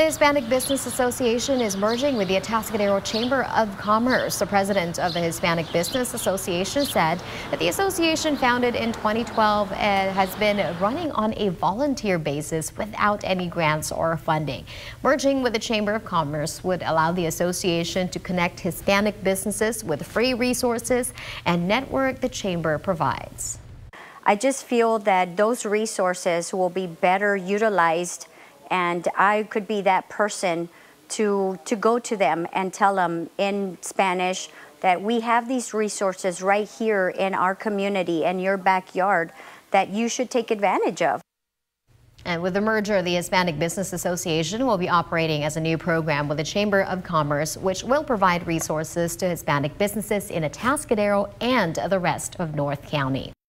The Hispanic Business Association is merging with the Atascadero Chamber of Commerce. The president of the Hispanic Business Association said that the association, founded in 2012, eh, has been running on a volunteer basis without any grants or funding. Merging with the Chamber of Commerce would allow the association to connect Hispanic businesses with free resources and network the chamber provides. I just feel that those resources will be better utilized and I could be that person to to go to them and tell them in Spanish that we have these resources right here in our community in your backyard that you should take advantage of. And with the merger, the Hispanic Business Association will be operating as a new program with the Chamber of Commerce, which will provide resources to Hispanic businesses in Atascadero and the rest of North County.